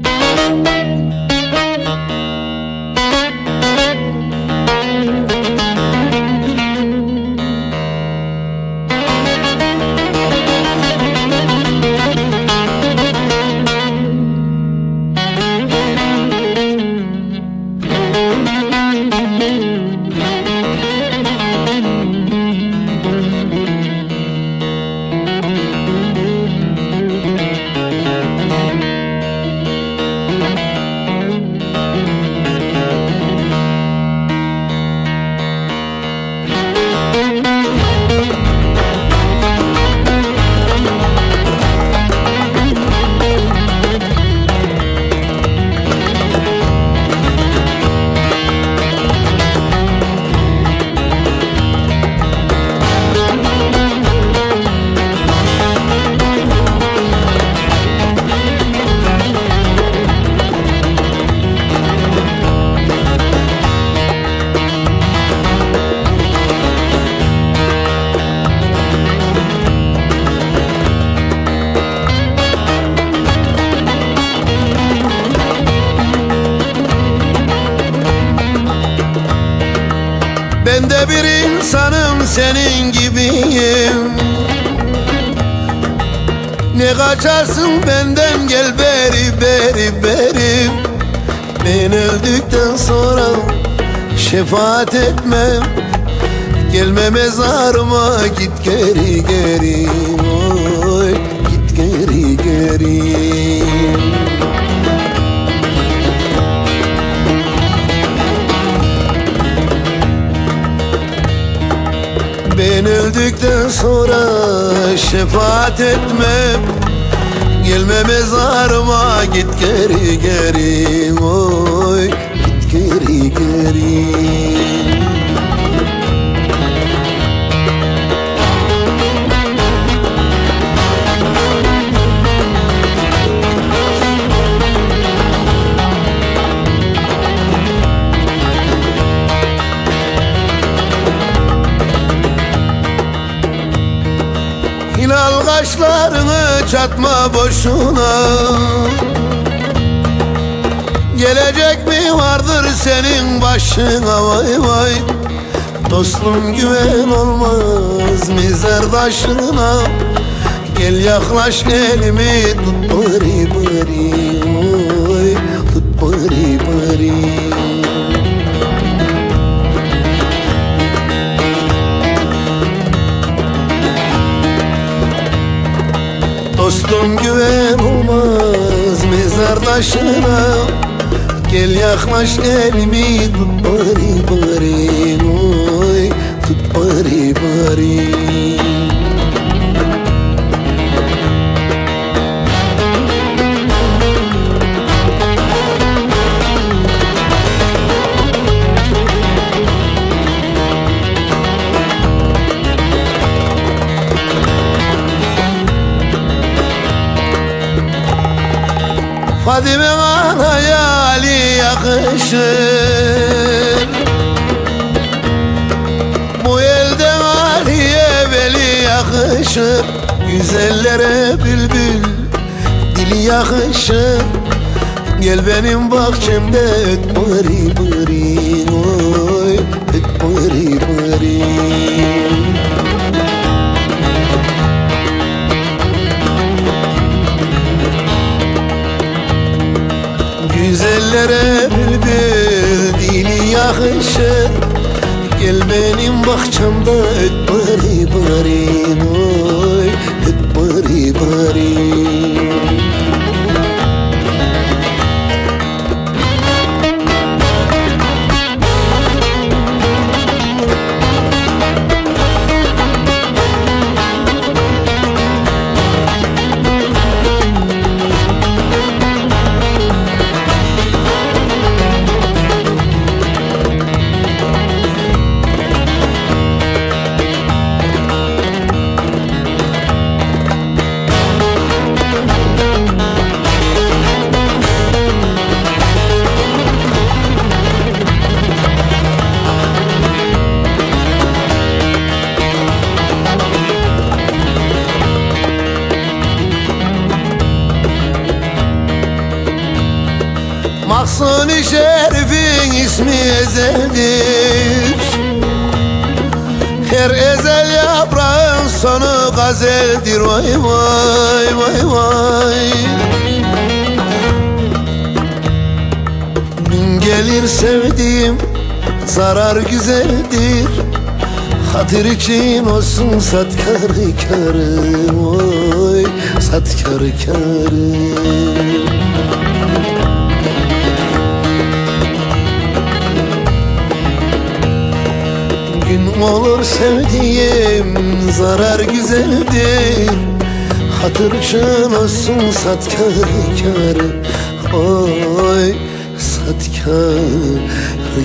Thank you. Ben de bir insanım senin gibiyim. Ne kaçarsın benden gel beri beri beri. Ben öldükten sonra şefaat etmem. Gelme mezarıma git geri geri. Oy Git geri geri öldükten sonra şefaat etmem. Gelme mezarıma git geri geri oy Git geri geri Hilal kaşlarını çatma boşuna. Gelecek mi vardır senin başına? Vay vay. Dostum güven olmaz mezardaşına Gel yaklaş elimi tut bari bari güven olmaz mezardaşına. Gel yaklaş elimi tut bari bari oy Tut bari bari Fadime anaya Ali yakışır. Bu elden Ali'ye Veli yakışır. Güzellere bülbül dili yakışır. Gel benim bahçemde öt bari oy Öt bari bari Güzellere bülbül dili yakışır Gel benim bahçemde öt bari bari oy Öt bari bari Mahsuni Şerif'in ismi ezeldir Her ezel yaprağın sonu gazeldir. Vay vay vay vay. Gün gelir sevdiğim zarar güzeldir. Hatır için olsun sat karı karı Oy sat karı karı Gün olur sevdiğim zarar güzeldir. Hatır için olsun sat karı karı Oy sat karı